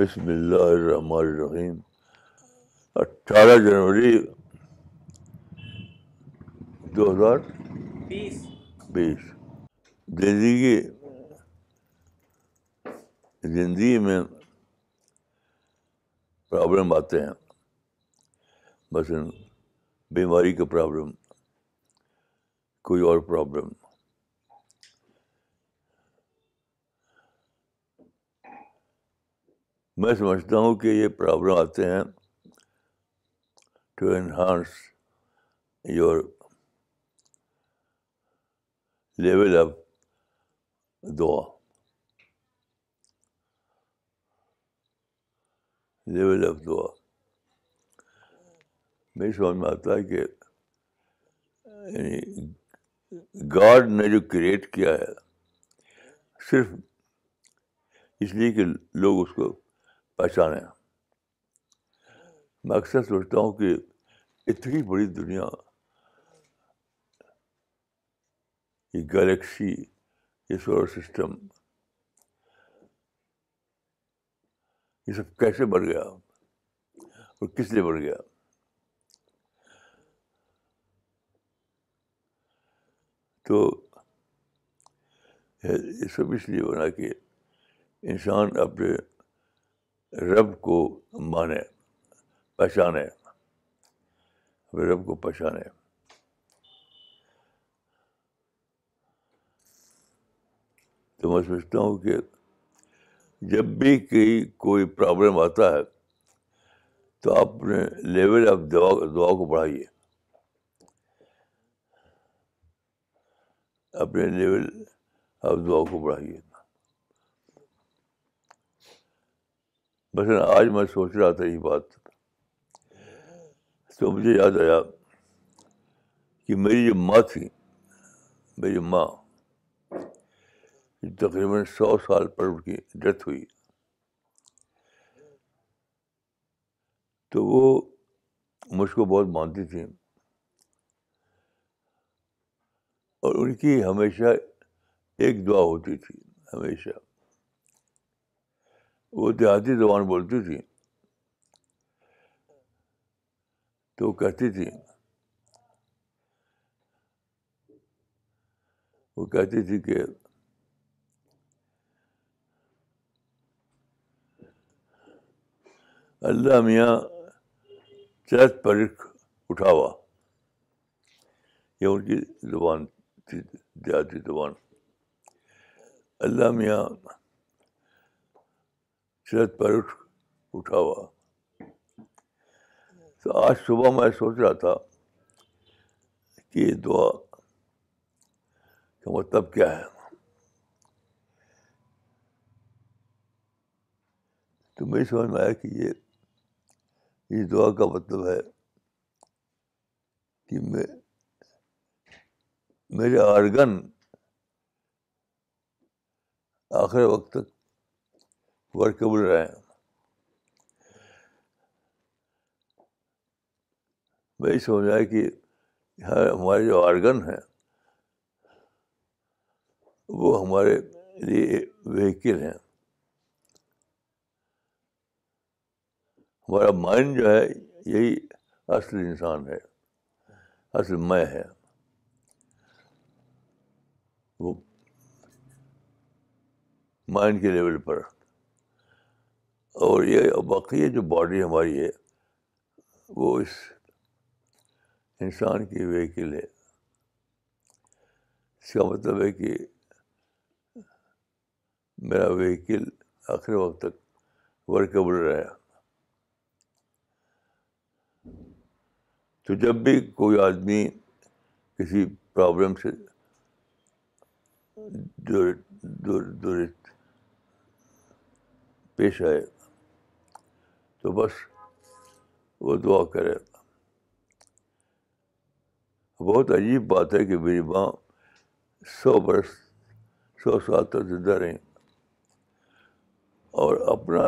بسم اللہ الرحمن الرحیم۔ اٹھارہ جنوری دو ہزار بیس۔ زندگی زندگی میں پرابلم آتے ہیں۔ مثلاً بیماری کا پرابلم کوئی اور پرابلم۔ میں سمجھتا ہوں کہ یہ پرابلم آتے ہیں to enhance your level of دعا لیول آف دعا میری سمجھ میں آتا ہے کہ یعنی گاڈ نے جو کریٹ کیا ہے، صرف اس لیے کہ لوگ اس کو پہچانیں میں اکثر سوچتا ہوں کہ اتنی بڑی دنیا، یہ گلیکسی یہ سولر سسٹم، یہ سب کیسے بڑھ گیا اور کس لیے بڑھ گیا؟ تو یہ سب اس لیے بنا کہ انسان اپنے رب کو مانے، پہچانے۔ اپنے رب کو پہچانے۔ تو میں سوچتا ہوں کہ جب بھی کہیں کوئی پرابلم آتا ہے، تو آپ اپنے لیول آف دعا دعا کو بڑھائیے۔ اپنے لیول آف دعا کو بڑھائیے۔ بس آج میں سوچ رہا تھا یہ بات تو مجھے یاد آیا کہ میری جو ماں تھی، میری ماں تقریباً سو سال پر ان کی ڈیتھ ہوئی۔ تو وہ مجھ کو بہت مانتی تھیں۔ اور ان کی ہمیشہ ایک دعا ہوتی تھی، ہمیشہ۔ وہ دیہاتی زبان بولتی تھی۔ تو وہ کہتی تھی۔ وہ کہتی تھی کہ اللہ میاں چرت پرکھ اٹھاوا۔ یہ ان کی زبان تھی، دیہاتی زبان۔ اللہ میاں چرت پرکھ اٹھاوا۔ تو آج صبح میں سوچ رہا تھا کہ یہ دعا کا مطلب کیا ہے؟ تو میری سمجھ میں آیا کہ یہ یہ دعا کا مطلب ہے کہ میں، میرے آرگن آخر وقت تک ورکیبل رہے۔ ہیں میں سمجھ آیا کہ ہمارے جو آرگن ہیں وہ ہمارے لیے وہیکل ہیں ہمارا مائنڈ جو ہے، یہی اصل انسان ہے، اصل میں ہے۔ وہ مائنڈ کے لیول پر۔ اور یہ باقی جو باڈی ہماری ہے، وہ اس انسان کی وہیکل ہے۔ اس کا مطلب ہے کہ میرا وہیکل آخر وقت تک ورکیبل رہے۔ تو جب بھی کوئی آدمی کسی پرابلم سے پیش آئے تو بس وہ دعا کرے۔ بہت عجیب بات ہے کہ میری ماں سو برس، سو سال تک زندہ رہیں اور اپنا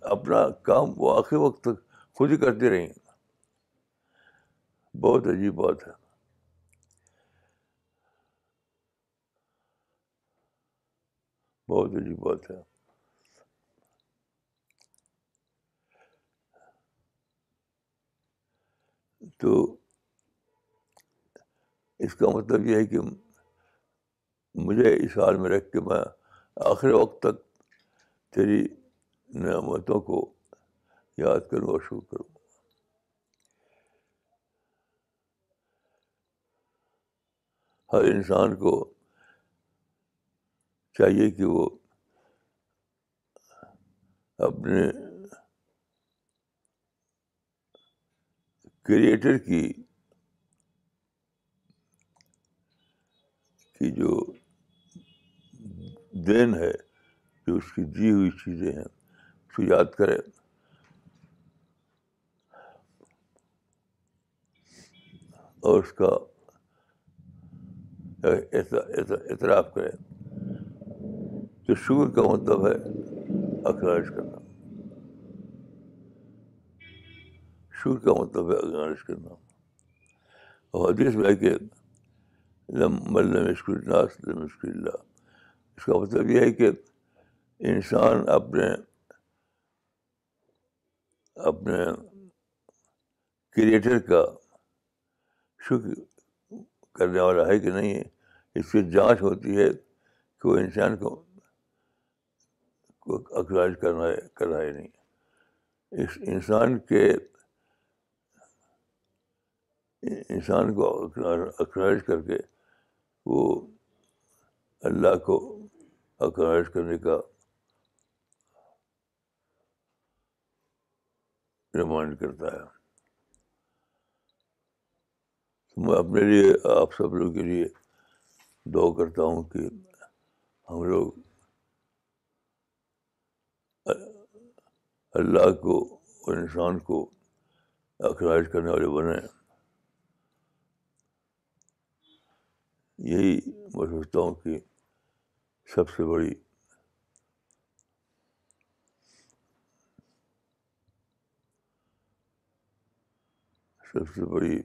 اپنا کام وہ آخر وقت تک خود ہی کرتی رہیں بہت عجیب بات ہے۔ بہت عجیب بات ہے۔ تو اس کا مطلب یہ ہے کہ مجھے اس حال میں رکھ کے میں آخر وقت تک تیری نعمتوں کو یاد کروں اور شکر کروں۔ ہر انسان کو چاہیے کہ وہ اپنے کریٹر کی کی جو دین ہے، جو اس کی دی ہوئی چیزیں ہیں، اس کو یاد کرے اور اس کا اعتراف کرے تو شکر کا مطلب ہے اخراج کرنا۔ شکر کا مطلب ہے اخراج کرنا اور حدیث میں کہ مشکل الناس مشکل اللہ۔ اس کا مطلب یہ ہے کہ انسان اپنے اپنے کریٹر کا شکر کرنے والا ہے کہ نہیں ہے اس کی جانچ ہوتی ہے کہ وہ انسان کو اخراج کرنا ہے، کر رہا ہے نہیں۔ اس انسان کے انسان کو اخراج کر کے وہ اللہ کو اخراج کرنے کا ریمائنڈ کرتا ہے۔ میں اپنے لیے، آپ سب لوگوں کے لیے دعا کرتا ہوں کہ ہم لوگ اللہ کو اور انسان کو اخراج کرنے والے بنے یہی میں سوچتا ہوں کہ سب سے بڑی سب سے بڑی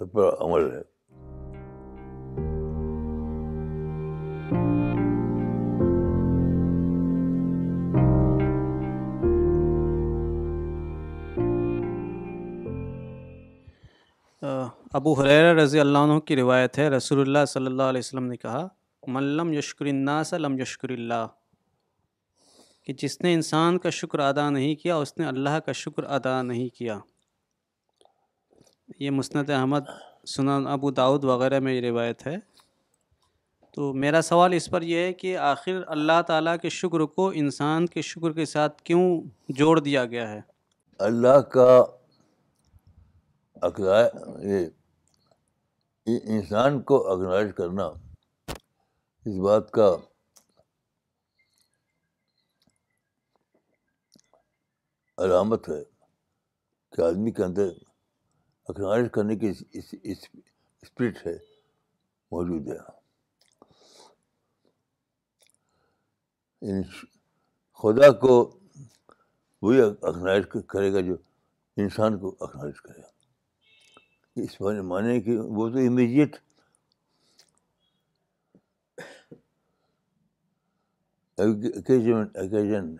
سب پر عمل ہے۔ ابو حریر رضی اللہ عنہ کی روایت ہے، رسول اللہ صلی اللہ علیہ وسلم نے کہا ملم یشکر الناس لم یشکر اللہ. کہ جس نے انسان کا شکر ادا نہیں کیا، اس نے اللہ کا شکر ادا نہیں کیا۔ یہ مسند احمد، سنن ابو داود وغیرہ میں یہ روایت ہے۔ تو میرا سوال اس پر یہ ہے کہ آخر اللہ تعالیٰ کے شکر کو انسان کے شکر کے ساتھ کیوں جوڑ دیا گیا ہے؟ اللہ کا یہ انسان کو اگنائز کرنا اس بات کا علامت ہے کہ آدمی کے اندر اکنالج کرنے کی اسپرٹ ہے، موجود ہے۔ یعنی خدا کو وہی اکنالج کرے گا جو انسان کو اکنالج کرے گا۔ اس معنی کہ وہ تو امیجیٹ اکیجن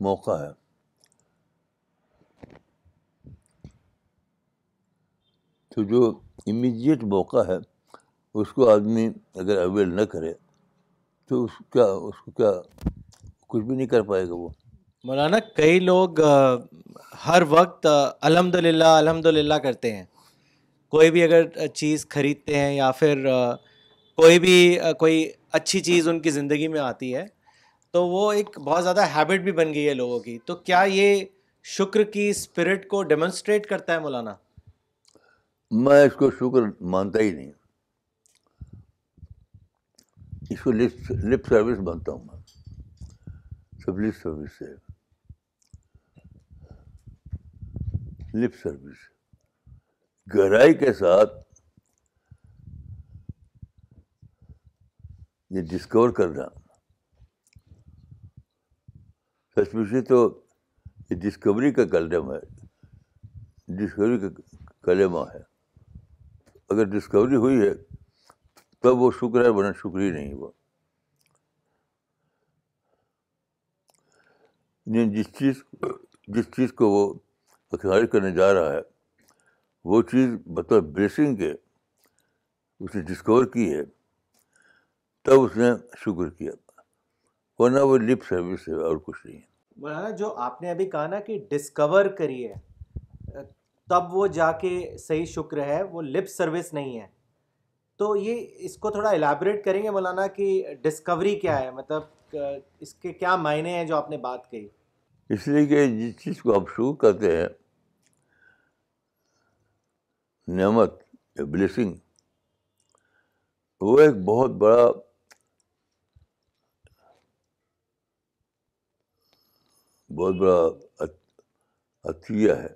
موقع ہے۔ تو جو امیجیٹ موقع ہے، اس کو آدمی اگر اویل نہ کرے، تو اس کیا اس کو کیا کچھ بھی نہیں کر پائے گا وہ۔ مولانا، کئی لوگ ہر وقت الحمد للہ الحمد للہ کرتے ہیں۔ کوئی بھی اگر چیز خریدتے ہیں یا پھر کوئی بھی کوئی اچھی چیز ان کی زندگی میں آتی ہے، تو وہ ایک بہت زیادہ ہیبٹ بھی بن گئی ہے لوگوں کی۔ تو کیا یہ شکر کی اسپرٹ کو ڈیمونسٹریٹ کرتا ہے مولانا؟ میں اس کو شکر مانتا ہی نہیں۔ اس کو لپ سروس مانتا ہوں میں۔ سب لپ سروس ہے۔ لپ سروس گہرائی کے ساتھ یہ ڈسکور کرنا۔ سچ پوچھے تو یہ ڈسکوری کا کلم ہے۔ ڈسکوری کا کلمہ ہے۔ اگر ڈسکوری ہوئی ہے تب وہ شکر ہے، ورنہ شکر ہی نہیں وہ یعنی جس چیز جس چیز کو وہ اخراج کرنے جا رہا ہے وہ چیز بطور بلیسنگ کے اس نے ڈسکور کی ہے تب اس نے شکر کیا۔ ورنہ وہ لپ سروس ہے اور کچھ نہیں مولانا جو آپ نے ابھی کہا نا کہ ڈسکور کری ہے تب وہ جا کے صحیح شکر ہے وہ لپ سروس نہیں ہے۔ تو یہ اس کو تھوڑا الیبریٹ کریں گے مولانا کہ ڈسکوری کیا ہے؟ مطلب اس کے کیا معنی ہیں جو آپ نے بات کہی؟ اس لیے کہ جس چیز کو آپ شروع کرتے ہیں نعمت بلیسنگ وہ ایک بہت بڑا بہت بڑا عطیہ ہے،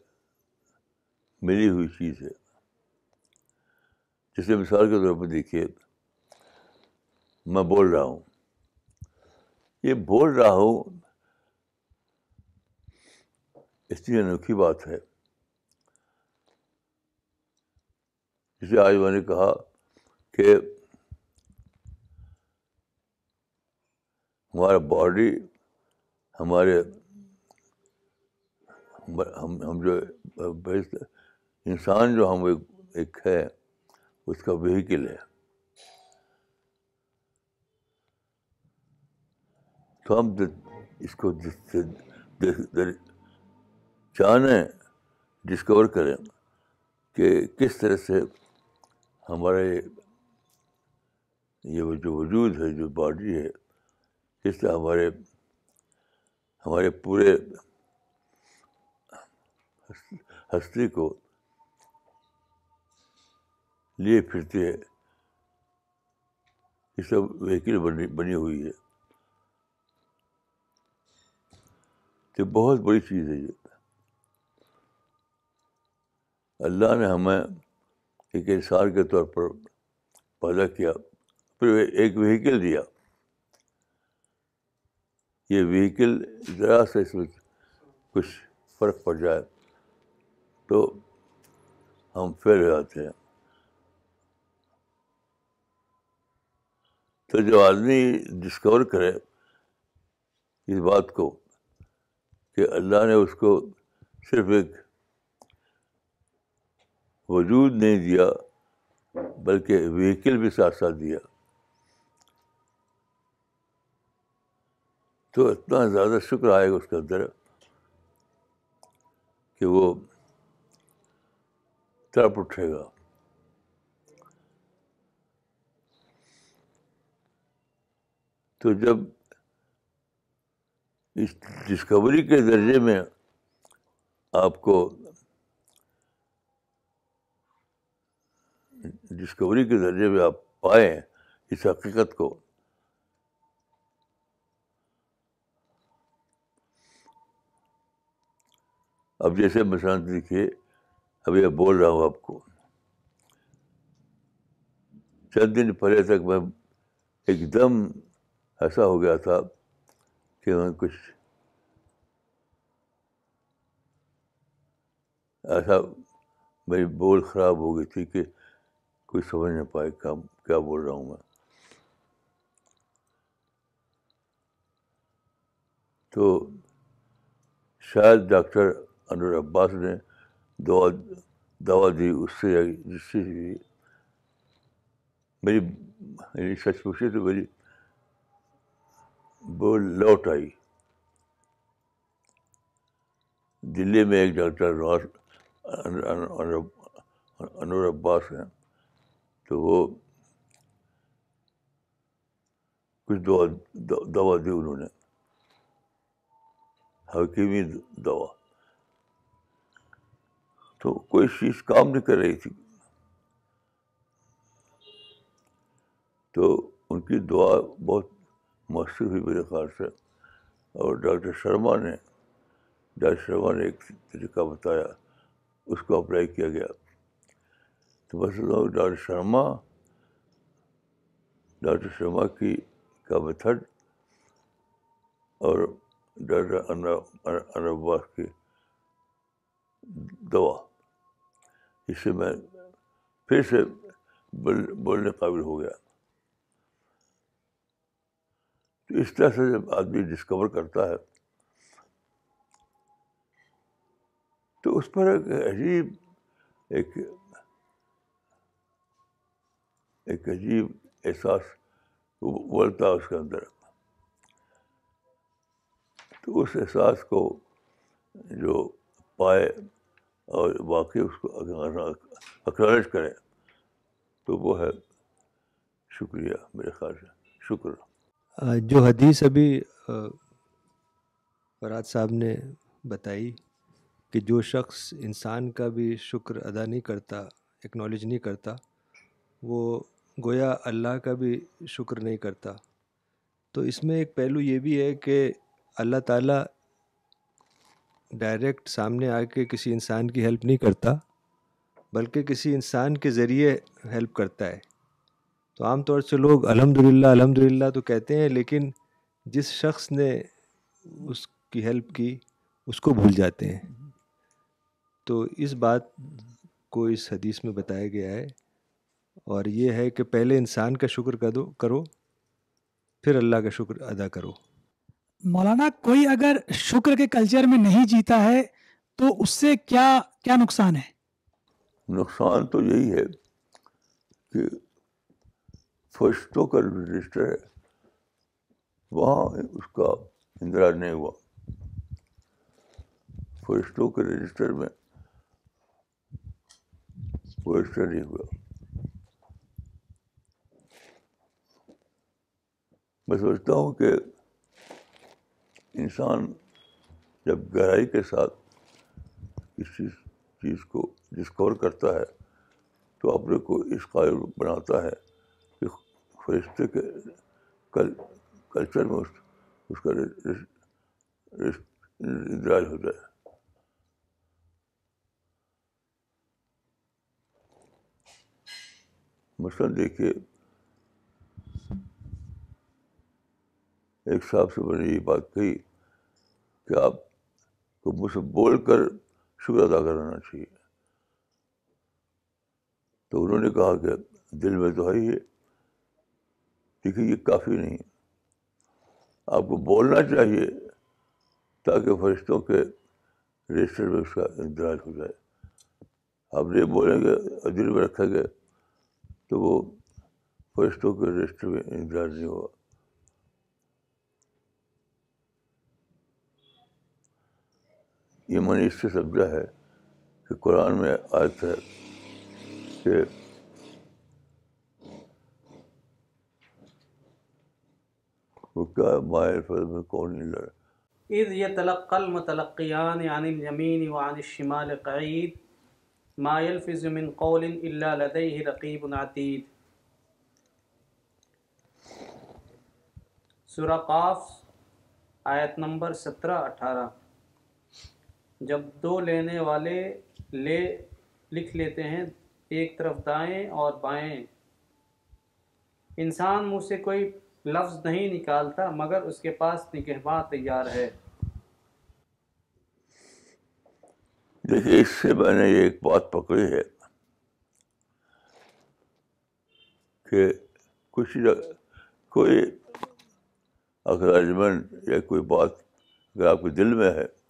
ملی ہوئی چیز ہے۔ جیسے مثال کے طور پر دیکھیے، میں بول رہا ہوں۔ یہ بول رہا ہوں اتنی انوکھی بات ہے۔ جسے آج میں نے کہا کہ ہمارا باڈی ہمارے ہم ہم جو انسان جو ہم ایک ہے، اس کا وہیکل ہے۔ تو ہم اس کو جانیں ڈسکور کریں کہ کس طرح سے ہمارے یہ جو وجود ہے، جو باڈی ہے کس طرح ہمارے ہمارے پورے ہستی کو لیے پھرتی ہے یہ سب وہیکل بنی بنی ہوئی ہے۔ تو بہت بڑی چیز ہے یہ۔ اللہ نے ہمیں ایک انسان کے طور پر پیدا کیا۔ پھر ایک وہیکل دیا۔ یہ وہیکل ذرا سے اس میں کچھ فرق پڑ جائے تو ہم فیل ہو جاتے ہیں۔ تو جو آدمی ڈسکور کرے اس بات کو کہ اللہ نے اس کو صرف ایک وجود نہیں دیا، بلکہ وہیکل بھی ساتھ ساتھ دیا۔ تو اتنا زیادہ شکر آئے گا اس کے اندر کہ وہ تڑپ اٹھے گا۔ تو جب اس ڈسکوری کے درجے میں آپ کو ڈسکوری کے درجے میں آپ پائیں اس حقیقت کو۔ اب جیسے مثلاً دیکھیے ابھی اب بول رہا ہوں آپ کو۔ چند دن پہلے تک میں ایک دم ایسا ہو گیا تھا کہ میں کچھ ایسا میری بول خراب ہو گئی تھی کہ کوئی سمجھ نہ پائے کیا کیا بول رہا ہوں میں؟ تو شاید ڈاکٹر انور عباس نے دوا دوا دی، اس سے جس سے میری یعنی سچ پوچھے تو میری بول لوٹ آئی۔ دلی میں ایک ڈاکٹر انور عباس ہیں۔ تو وہ کچھ دوا دوا دی انہوں نے۔ حکیمی دوا تو کوئی چیز کام نہیں کر رہی تھی۔ تو ان کی دعا بہت مؤثر ہوئی میرے خیال سے۔ اور ڈاکٹر شرما نے ڈاکٹر شرما نے ایک طریقہ بتایا، اس کو اپلائی کیا گیا۔ تو بس ڈاکٹر شرما ڈاکٹر شرما کی کا میتھڈ اور ڈاکٹر انباس کی دوا اس سے میں پھر سے بولنے قابل ہو گیا تو اس طرح سے جب آدمی ڈسکور کرتا ہے تو اس پر ایک عجیب ایک ایک عجیب احساس بولتا ہے اس کے اندر۔ تو اس احساس کو جو پائے اور واقعی اس کو اکنالج کرے تو وہ ہے۔ شکریہ میرے خیال سے۔ شکر۔ جو حدیث ابھی فراد صاحب نے بتائی کہ جو شخص انسان کا بھی شکر ادا نہیں کرتا اکنالج نہیں کرتا وہ گویا اللہ کا بھی شکر نہیں کرتا۔ تو اس میں ایک پہلو یہ بھی ہے کہ اللہ تعالیٰ ڈائریکٹ سامنے آ کے کسی انسان کی ہیلپ نہیں کرتا، بلکہ کسی انسان کے ذریعے ہیلپ کرتا ہے۔ تو عام طور سے لوگ الحمد للہ الحمد للہ تو کہتے ہیں، لیکن جس شخص نے اس کی ہیلپ کی، اس کو بھول جاتے ہیں۔ تو اس بات کو اس حدیث میں بتایا گیا ہے اور یہ ہے کہ پہلے انسان کا شکر کر دو کرو پھر اللہ کا شکر ادا کرو۔ مولانا کوئی اگر شکر کے کلچر میں نہیں جیتا ہے تو اس سے کیا کیا نقصان ہے؟ نقصان تو یہی ہے کہ فرشتوں کا رجسٹر ہے وہاں اس کا اندراج نہیں ہوا۔ فرشتوں کے رجسٹر میں رجسٹر نہیں ہوا۔ میں سوچتا ہوں کہ انسان جب گہرائی کے ساتھ کسی چیز کو ڈسکور کرتا ہے تو اپنے کو اس قائل بناتا ہے کہ فرشتے کے کلچر میں اس کا اندراج ہو جائے مثلاً دیکھیے ایک صاحب سے میں نے یہ بات کہی کہ آپ کو مجھ سے بول کر شکر ادا کرانا چاہیے۔ تو انہوں نے کہا کہ دل میں تو ہے ہی ہے۔ دیکھیے، یہ کافی نہیں آپ کو بولنا چاہیے تاکہ فرشتوں کے رجسٹر میں اس کا اندراج ہو جائے۔ آپ نہیں بولیں گے دل میں رکھیں گے تو وہ فرشتوں کے رجسٹر میں اندراج نہیں ہوا یہ میں نے اس سے سمجھا ہے کہ قرآن میں آیت ہے کہ وہ کیا مائل فضل میں کون نہیں لڑا۔ اذ يتلقى المتلقيان عن اليمين وعن الشمال قعيد ما يلفظ من قول الا لديه رقيب عتيد سورہ قاف، آیت نمبر سترہ اٹھارہ۔ جب دو لینے والے لے لکھ لیتے ہیں، ایک طرف دائیں اور بائیں۔ انسان منہ سے کوئی لفظ نہیں نکالتا، مگر اس کے پاس نگہباں تیار ہے۔ دیکھیے، اس سے میں نے ایک بات پکڑی ہے کہ کچھ کوئی اکراجمنٹ یا کوئی بات اگر آپ کے دل میں ہے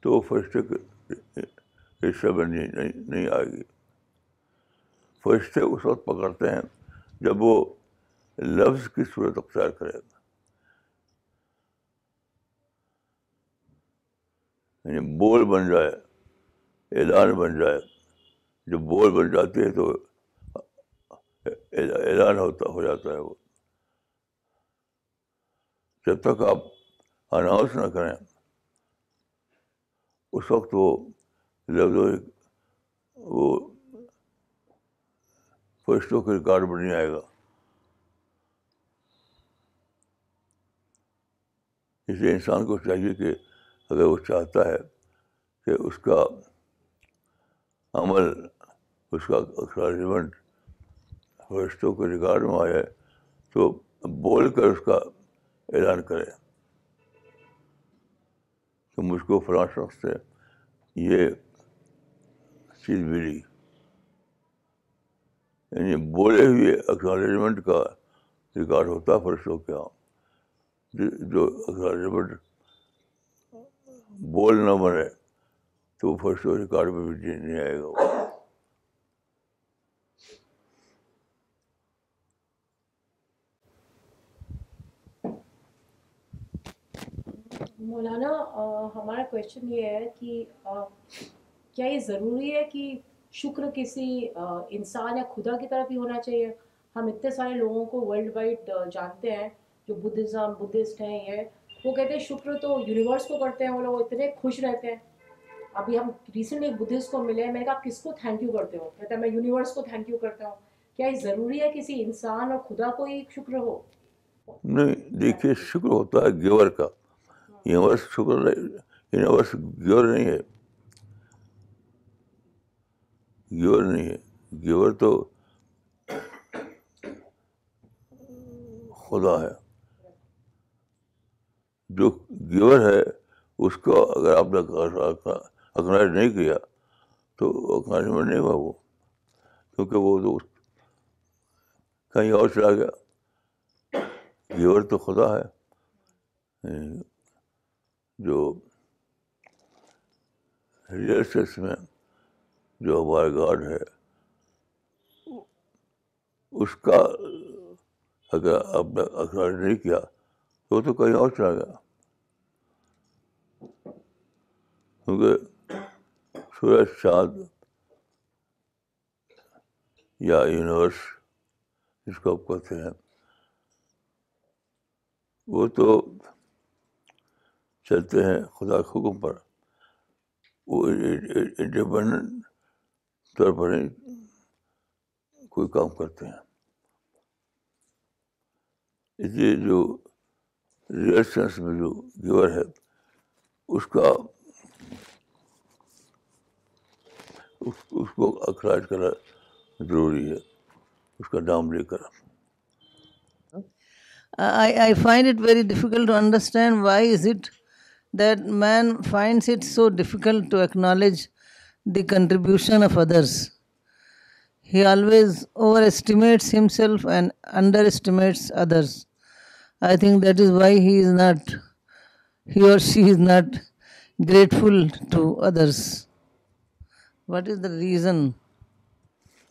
تو وہ فرشتے رشتے میں نہیں نہیں آئے گی۔ فرشتے اس وقت پکڑتے ہیں جب وہ لفظ کی صورت اختیار کرے۔ گا یعنی بول بن جائے، اعلان بن جائے۔ جب بول بن جاتی ہے تو اعلان ہوتا، ہو جاتا ہے وہ۔ جب تک آپ اناؤنس نہ کریں اس وقت وہ لفظ وہ فرشتوں کے ریکارڈ میں نہیں آئے گا۔ اس لیے انسان کو چاہیے کہ اگر وہ چاہتا ہے کہ اس کا عمل، اس کا اخراجمنٹ فرشتوں کے ریکارڈ میں آ جائے تو بول کر اس کا اعلان کرے۔ کہ مجھ کو فلاں شخص سے یہ چیز ملی۔ یعنی بولے ہوئے اکنالجمنٹ کا ریکارڈ ہوتا ہے فرشتوں کے یہاں جو اکنالجمنٹ بول نہ بنے تو فرشتوں ریکارڈ میں بھی نہیں آئے گا۔ مولانا ہمارا کویشچن یہ ہے کہ کیا یہ ضروری ہے کہ شکر کسی انسان یا خدا کی طرف ہی ہونا چاہیے؟ ہم اتنے سارے لوگوں کو ورلڈ وائڈ جانتے ہیں، جو بدھزم بدھسٹ ہیں، یہ، وہ کہتے ہیں شکر تو یونیورس کو کرتے ہیں، وہ لوگ اتنے خوش رہتے ہیں۔ ابھی ہم ریسنٹلی ایک بدھسٹ کو ملے ہیں، میں نے کہا کس کو تھینک یو کرتے ہو؟ کہتے ہیں میں یونیورس کو تھینک یو کرتا ہوں۔ کیا یہ ضروری ہے کسی انسان اور خدا کو ہی شکر ہو؟ نہیں، دیکھیے، شکر ہوتا ہے گیور کا۔ یونیورس شکر یونیورس گیور نہیں ہے گیور نہیں ہے گیور تو خدا ہے۔ جو گیور ہے، اس کو اگر آپ نے اکنالج نہیں کیا، تو اکنالجمنٹ نہیں ہوا وہ۔ کیونکہ وہ تو کہیں اور چلا گیا۔ گیور تو خدا ہے۔ جو ریئل میں جو ہمارا گاڈ ہے، اس کا اگر آپ نے اخراج نہیں کیا تو وہ تو کہیں اور چلا گیا۔ کیونکہ سورج چاند یا یونیورس جس کو آپ کہتے ہیں، وہ تو چلتے ہیں خدا کے حکم پر۔ وہ انڈیپینڈنٹ طور پر نہیں کوئی کام کرتے ہیں۔ اس لیے جو ریئل سینس میں جو گیور ہے، اس کا، اس کو اخراج کرنا ضروری ہے، اس کا نام لے کر۔ I find it very difficult to understand why is it that man finds it so difficult to acknowledge the contribution of others. He always overestimates himself and underestimates others. I think that is why he is not, he or she is not grateful to others. What is the reason?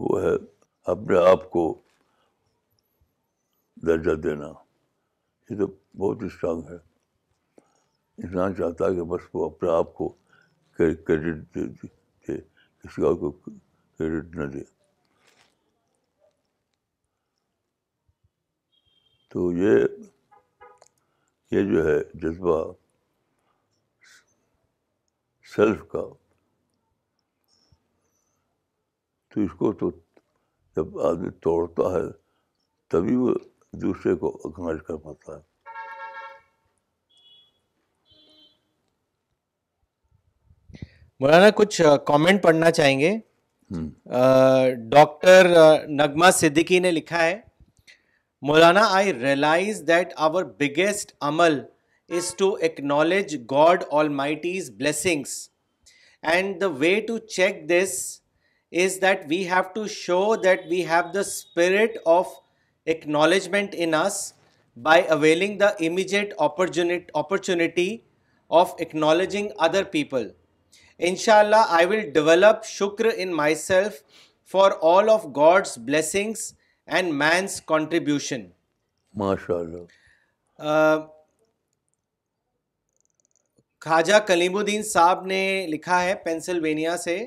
وہ ہے اپنے آپ کو درجہ دینا۔ یہ تو بہت اسٹرانگ ہے۔ انسان چاہتا ہے کہ بس وہ اپنے آپ کو کریڈٹ دے دے کسی اور کو کریڈٹ نہ دے۔ تو یہ یہ جو ہے جذبہ سیلف کا تو اس کو تو جب آدمی توڑتا ہے تبھی وہ دوسرے کو اکنالج کر پاتا ہے۔ مولانا کچھ کامنٹ پڑھنا چاہیں گے؟ ڈاکٹر نغمہ صدیقی نے لکھا ہے Maulana I realize that our biggest عمل is to acknowledge God almighty's blessings and the way to check this is that we have to show that we have the spirit of acknowledgement in us by availing the immediate opportunity of acknowledging other people ان شاء اللہ I will develop شکر in myself for all of God's blessings and men's contribution ماشاء اللہ خواجہ کلیم الدین صاحب نے لکھا ہے Pennsylvania سے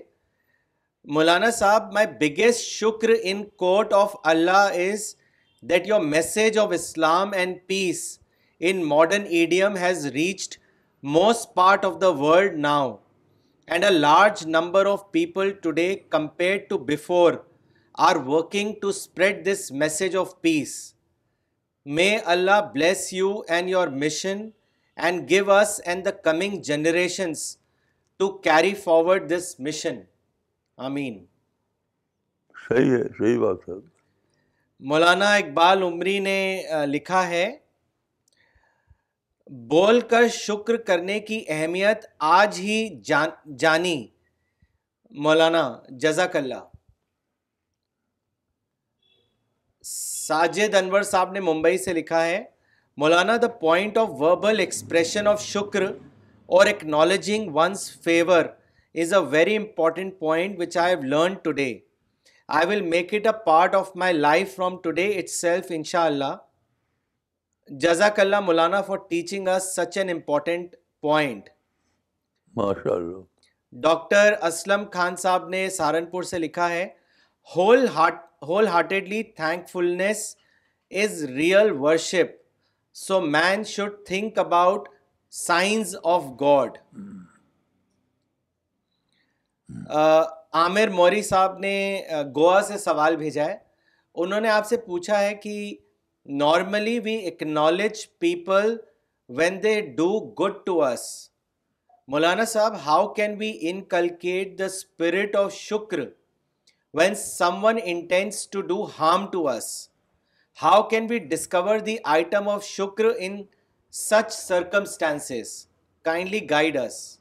Mulana Saab, my biggest shukr in court of Allah is that your message of Islam and peace in modern idiom has reached most part of the world now. And a large number of people today compared to before are working to spread this message of peace. May Allah bless you and your mission and give us and the coming generations to carry forward this mission. آمین۔ صحیح ہے صحیح بات ہے۔ مولانا اقبال عمری نے لکھا ہے بول کر شکر کرنے کی اہمیت آج ہی جان جانی۔ مولانا جزاک اللہ۔ ساجد انور صاحب نے ممبئی سے لکھا ہے Maulana the point of verbal expression of شکر اور acknowledging one's favour is a very important point learn today I will make it a part of my life from itself ان شاء اللہ جزاک اللہ Maulana for teaching doctor Aslam Khan sahab نے سہارنپور سے لکھا ہے whole heart wholeheartedly thankfulness is real worship so man should think about science of God Aamir Mori sahab نے گوا سے سوال بھیجا ہے۔ انہوں نے آپ سے پوچھا ہے کہ normally we acknowledge people when they do good to us مولانا صاحب how can we inculcate the spirit of شکر when some intends to do harm to us how can we discover the item of شکر in such circumstances kindly guide us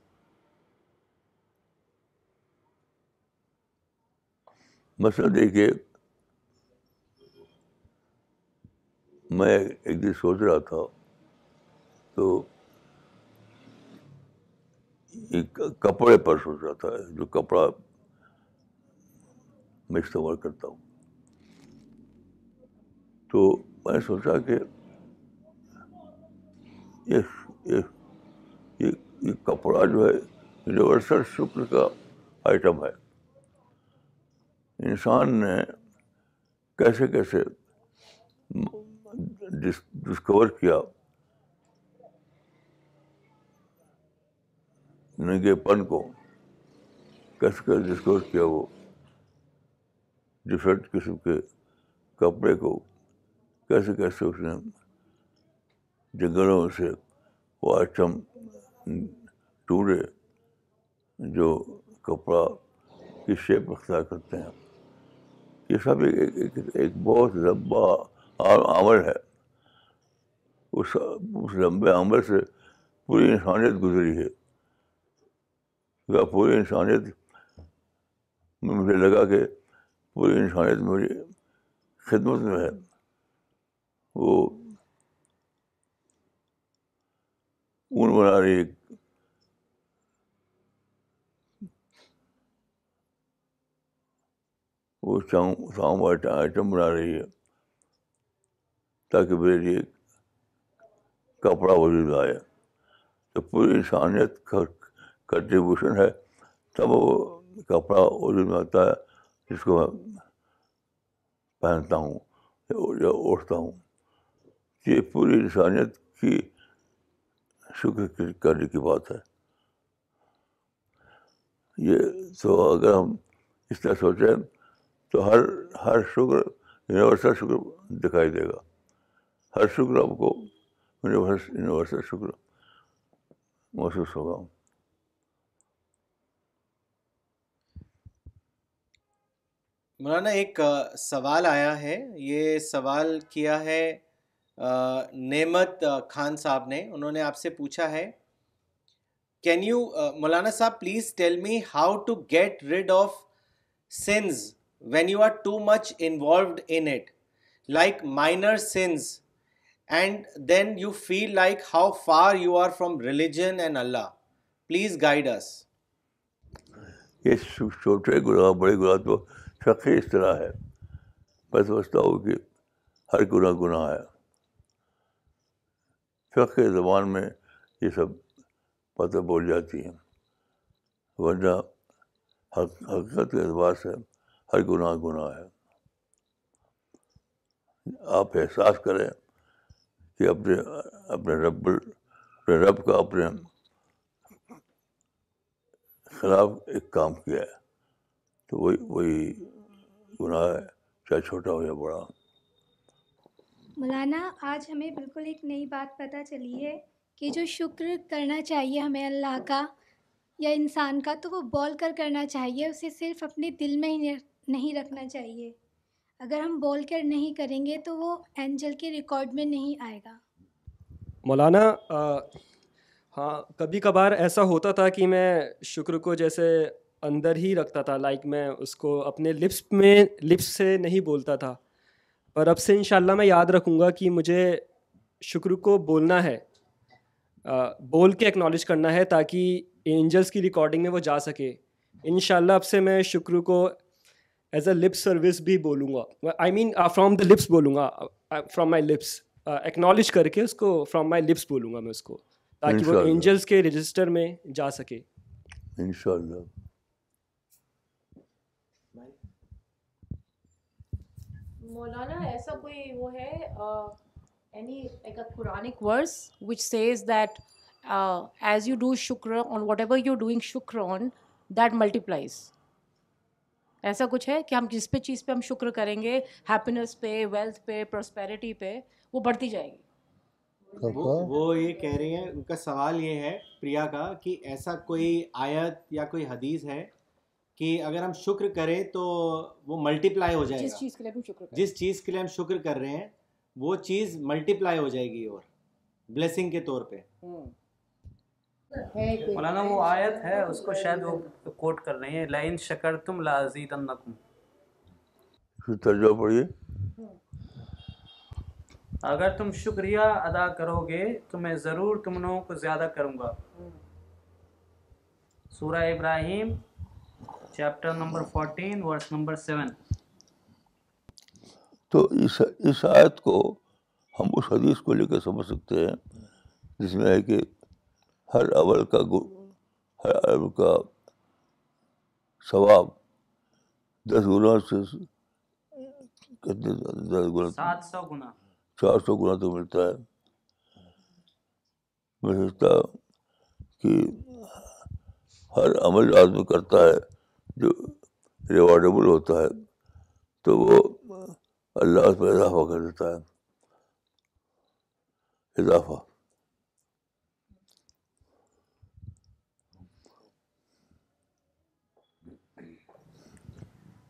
مسئلہ دیکھیے، میں ایک دن سوچ رہا تھا، تو ایک کپڑے پر سوچ رہا تھا، جو کپڑا میں استعمال کرتا ہوں۔ تو میں سوچا کہ یہ یہ کپڑا جو ہے، یونیورسل شکر کا آئٹم ہے۔ انسان نے کیسے کیسے ڈسکور کیا ننگے پن کو کیسے کیسے ڈسکور کیا وہ ڈفرینٹ قسم کے کپڑے کو کیسے کیسے اس نے جنگلوں سے وہ آئٹم ٹوڑے جو کپڑا کی شیپ اختیار کرتے ہیں۔ یہ سب ایک بہت لمبا عمل ہے۔ اس اس لمبے عمل سے پوری انسانیت گزری ہے۔ پوری انسانیت میں مجھے لگا کہ پوری انسانیت میری خدمت میں ہے۔ وہ اون بنا رہی وہ شام آئٹم بنا رہی ہے، تاکہ میرے لیے کپڑا وجود آئے۔ تو پوری انسانیت کا کنٹریبیوشن ہے، تب وہ کپڑا وجود میں آتا ہے، جس کو میں پہنتا ہوں یا اوڑھتا ہوں۔ یہ پوری انسانیت کی شکر کرنے کی بات ہے۔ یہ تو اگر ہم اس طرح سوچیں تو ہر ہر شکر یونیورسل شکر دکھائی دے گا۔ ہر شکر آپ کو یونیورسل شکر محسوس ہوگا۔ مولانا، ایک سوال آیا ہے۔ یہ سوال کیا ہے؟ نعمت خان صاحب نے، انہوں نے آپ سے پوچھا ہے۔ Can you Maulana sahab please tell me how to get rid of sins when you are too much involved in it like minor sins and then you feel like how far you are from religion and Allah please guide us یہ چھوٹے گناہ، بڑے گناہ تو فقی اصطلاح ہے۔ میں سمجھتا ہوں کہ ہر گناہ گناہ ہے۔ فقہ زبان میں یہ سب پتہ بول جاتی ہیں۔ ورنہ حقیقت کے اعتبار سے ہر گناہ گناہ ہے۔ آپ احساس کریں کہ اپنے اپنے رب اپنے رب کا اپنے خلاف ایک کام کیا ہے۔ تو وہی وہی گناہ ہے، چاہے چھوٹا ہو یا بڑا۔ مولانا، آج ہمیں بالکل ایک نئی بات پتہ چلی ہے کہ جو شکر کرنا چاہیے ہمیں اللہ کا یا انسان کا، تو وہ بول کر کرنا چاہیے، اسے صرف اپنے دل میں ہی نہیں رکھنا چاہیے۔ اگر ہم بول کر نہیں کریں گے تو وہ اینجل کے ریکارڈ میں نہیں آئے گا۔ مولانا ہاں کبھی کبھار ایسا ہوتا تھا کہ میں شکر کو جیسے اندر ہی رکھتا تھا لائک میں اس کو اپنے لپس میں لپس سے نہیں بولتا تھا۔ پر اب سے انشاءاللہ میں یاد رکھوں گا کہ مجھے شکر کو بولنا ہے۔ بول کے اکنالج کرنا ہے تاکہ اینجلس کی ریکارڈنگ میں وہ جا سکے۔ ان شاء اللہ اب سے میں شکر کو ایز اے لپ سروس بھی بولوں گا۔ I mean from the lips بولوں گا۔ فرام مائی لپس اکنالج کر کے اس کو فرام مائی لپس بولوں گا میں اس کو۔ تاکہ وہ اینجلس کے رجسٹر میں جا سکے۔ انشاءاللہ۔ مولانا ایسا کوئی وہ ہے any like a Quranic verse which says that uh, as you do shukr on whatever you're doing shukr on that multiplies ایسا کچھ ہے کہ ہم جس پہ چیز پہ ہم شکر کریں گے ہیپینس پہ ویلتھ پہ پراسپیرٹی پہ وہ بڑھتی جائے گی۔ وہ یہ کہہ رہی ہیں ان کا سوال یہ ہے پریا کا کہ ایسا کوئی آیت یا کوئی حدیث ہے کہ اگر ہم شکر کریں تو وہ ملٹی پلائی ہو جائے گا۔ جس چیز کے لیے ہم شکر جس چیز کے لیے ہم شکر کر رہے ہیں وہ چیز ملٹی پلائی ہو جائے گی اور بلیسنگ کے طور پہ۔ مولانا وہ آیت ہے اس کو شاید وہ کوٹ کر رہے ہیں لائن شکر تم لازید ترجمہ پڑھیے۔ اگر تم شکریہ ادا کرو گے تو میں ضرور تم لوگوں کو زیادہ کروں گا۔ سورہ Ibrahim chapter number fourteen verse number seven تو اس اس آیت کو ہم اس حدیث کو لے کے سمجھ سکتے ہیں جس میں ہے کہ ہر عمل کا ہر عمل کا ثواب دس گنا سے کتنے دس گنا؟ چار سو گنا تو ملتا ہے۔ میں سوچتا کہ ہر عمل آدمی کرتا ہے جو ریوارڈیبل ہوتا ہے تو وہ اللہ اس میں اضافہ کر دیتا ہے۔ اضافہ۔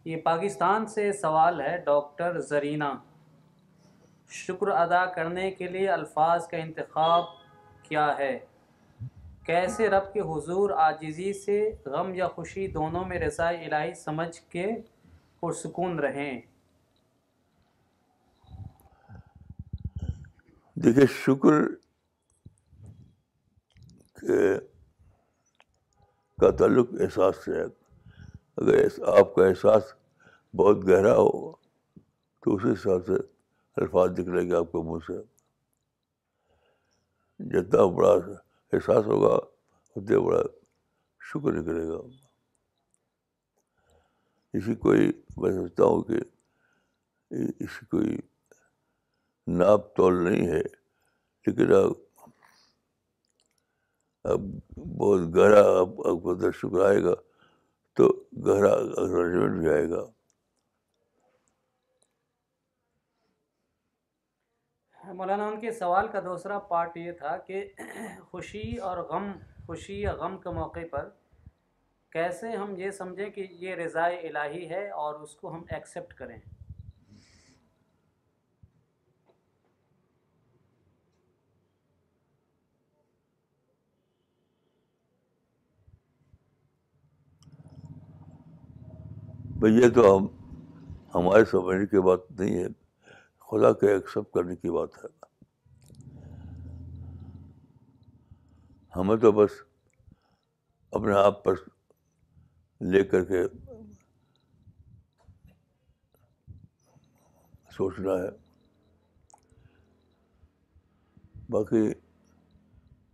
یہ پاکستان سے سوال ہے ڈاکٹر زرینہ۔ شکر ادا کرنے کے لیے الفاظ کا انتخاب کیا ہے؟ کیسے رب کے حضور آجزی سے غم یا خوشی دونوں میں رضا الہی سمجھ کے پرسکون رہیں؟ دیکھیے، شکر کا تعلق احساس سے ہے۔ اگر آپ کا احساس بہت گہرا ہو، تو اسی حساب سے الفاظ نکلے گے آپ کے منہ سے۔ جتنا بڑا احساس ہوگا اتنا بڑا شکر نکلے گا۔ اسی کوئی میں سمجھتا ہوں کہ اسی کوئی ناپ تول نہیں ہے، لیکن اب اب بہت گہرا آپ کو شکر آئے گا۔ تو گہرا اگنالجمنٹ بھی آئے گا۔ مولانا، ان کے سوال کا دوسرا پارٹ یہ تھا کہ خوشی اور غم، خوشی یا غم کے موقع پر کیسے ہم یہ سمجھیں کہ یہ رضاء الہی ہے اور اس کو ہم ایکسیپٹ کریں۔ بھائی یہ تو ہم ہمارے سمجھنے کی بات نہیں ہے۔ خدا کے ایکسیپٹ کرنے کی بات ہے۔ ہمیں تو بس اپنے آپ پر لے کر کے سوچنا ہے۔ باقی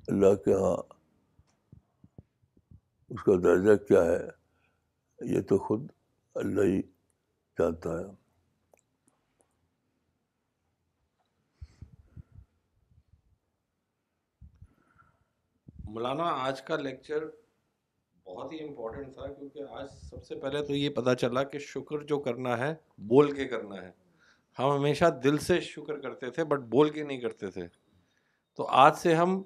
اللہ کے یہاں اس کا درجہ کیا ہے؟ یہ تو خود اللہ ہی جانتا ہے۔ مولانا، آج کا لیکچر بہت ہی امپورٹنٹ تھا، کیونکہ آج سب سے پہلے تو یہ پتا چلا کہ شکر جو کرنا ہے، بول کے کرنا ہے۔ ہم ہمیشہ دل سے شکر کرتے تھے بٹ بول کے نہیں کرتے تھے۔ تو آج سے ہم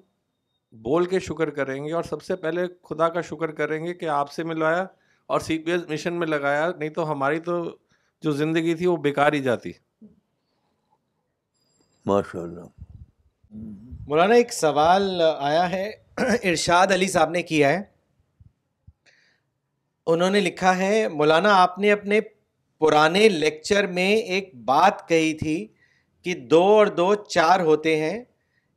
بول کے شکر کریں گے اور سب سے پہلے خدا کا شکر کریں گے کہ آپ سے ملوایا۔ اور سی پی ایس مشن میں لگایا نہیں تو ہماری تو جو زندگی تھی وہ بیکار ہی جاتی۔ ماشاء اللہ مولانا ایک سوال آیا ہے۔ ارشاد علی صاحب نے کیا ہے۔ انہوں نے لکھا ہے مولانا آپ نے اپنے پرانے لیکچر میں ایک بات کہی تھی کہ دو اور دو چار ہوتے ہیں۔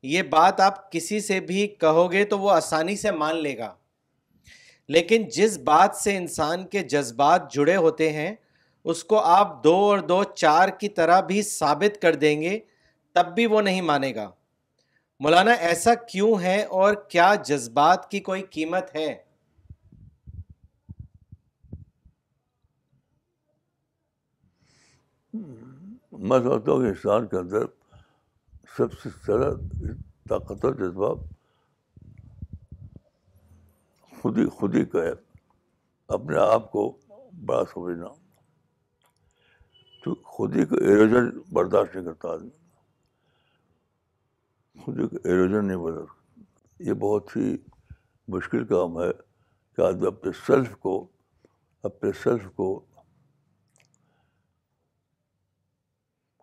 یہ بات آپ کسی سے بھی کہو گے تو وہ آسانی سے مان لے گا۔ لیکن جس بات سے انسان کے جذبات جڑے ہوتے ہیں، اس کو آپ دو اور دو چار کی طرح بھی ثابت کر دیں گے، تب بھی وہ نہیں مانے گا۔ مولانا، ایسا کیوں ہے اور کیا جذبات کی کوئی قیمت ہے؟ میں سمجھتا ہوں کہ انسان کے اندر سب سے زیادہ طاقتور جذبہ خود ہی خود ہی کا ہے اپنے آپ کو بڑا سمجھنا۔ تو خود ہی کا ایروجن برداشت نہیں کرتا آدمی۔ خود ہی کا ایروجن نہیں برداشت یہ بہت ہی مشکل کام ہے کہ آدمی اپنے سیلف کو، اپنے سیلف کو،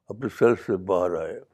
اپنے سیلف سے باہر آئے۔